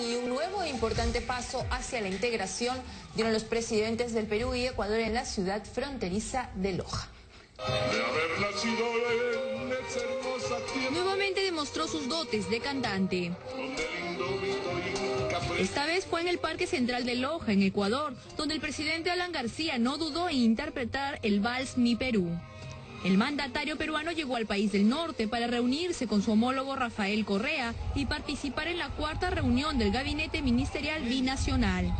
y un nuevo e importante paso hacia la integración dieron los presidentes del Perú y Ecuador en la ciudad fronteriza de Loja. Nuevamente demostró sus dotes de cantante. Esta vez fue en el Parque Central de Loja, en Ecuador, donde el presidente Alan García no dudó en interpretar el vals Mi Perú. El mandatario peruano llegó al país del norte para reunirse con su homólogo Rafael Correa y participar en la cuarta reunión del gabinete ministerial binacional.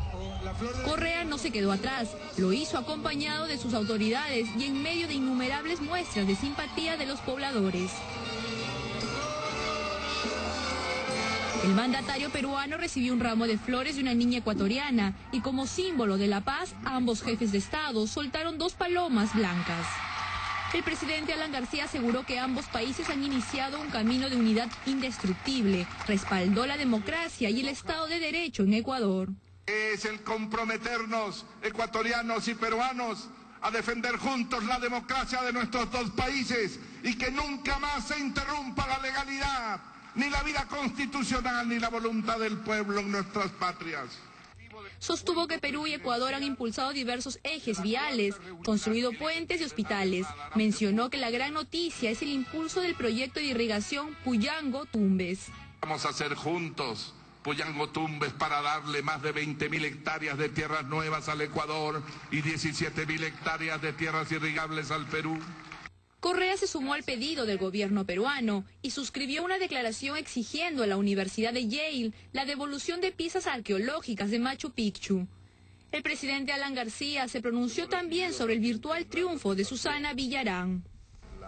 Correa no se quedó atrás, lo hizo acompañado de sus autoridades y en medio de innumerables muestras de simpatía de los pobladores. El mandatario peruano recibió un ramo de flores de una niña ecuatoriana y como símbolo de la paz, ambos jefes de Estado soltaron dos palomas blancas. El presidente Alan García aseguró que ambos países han iniciado un camino de unidad indestructible, respaldó la democracia y el Estado de Derecho en Ecuador. Es el comprometernos, ecuatorianos y peruanos, a defender juntos la democracia de nuestros dos países y que nunca más se interrumpa la legalidad, ni la vida constitucional, ni la voluntad del pueblo en nuestras patrias. Sostuvo que Perú y Ecuador han impulsado diversos ejes viales, construido puentes y hospitales. Mencionó que la gran noticia es el impulso del proyecto de irrigación Puyango-Tumbes. Vamos a hacer juntos Puyango-Tumbes para darle más de 20.000 hectáreas de tierras nuevas al Ecuador y 17.000 hectáreas de tierras irrigables al Perú. Correa se sumó al pedido del gobierno peruano y suscribió una declaración exigiendo a la Universidad de Yale la devolución de piezas arqueológicas de Machu Picchu. El presidente Alan García se pronunció también sobre el virtual triunfo de Susana Villarán.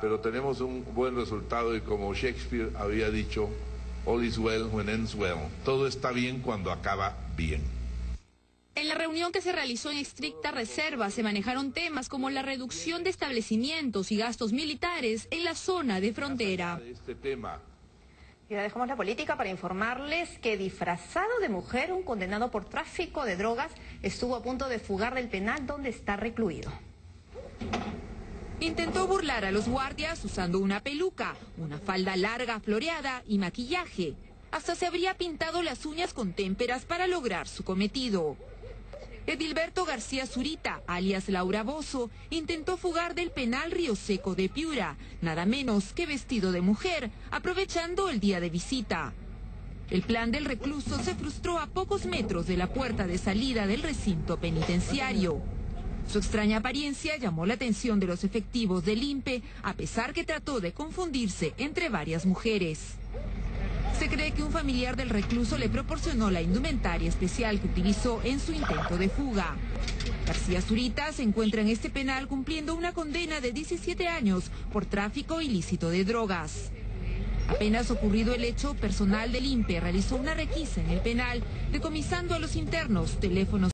Pero tenemos un buen resultado y como Shakespeare había dicho, all is well when ends well. Todo está bien cuando acaba bien. En la reunión que se realizó en estricta reserva se manejaron temas como la reducción de establecimientos y gastos militares en la zona de frontera. Este tema Y ahora dejamos la política para informarles que disfrazado de mujer, un condenado por tráfico de drogas estuvo a punto de fugar del penal donde está recluido. Intentó burlar a los guardias usando una peluca, una falda larga floreada y maquillaje. Hasta se habría pintado las uñas con témperas para lograr su cometido. Edilberto García Zurita, alias Laura Bozo, intentó fugar del penal Río Seco de Piura, nada menos que vestido de mujer, aprovechando el día de visita. El plan del recluso se frustró a pocos metros de la puerta de salida del recinto penitenciario. Su extraña apariencia llamó la atención de los efectivos del INPE, a pesar que trató de confundirse entre varias mujeres. Se cree que un familiar del recluso le proporcionó la indumentaria especial que utilizó en su intento de fuga. García Zurita se encuentra en este penal cumpliendo una condena de 17 años por tráfico ilícito de drogas. Apenas ocurrido el hecho, personal del INPE realizó una requisa en el penal, decomisando a los internos teléfonos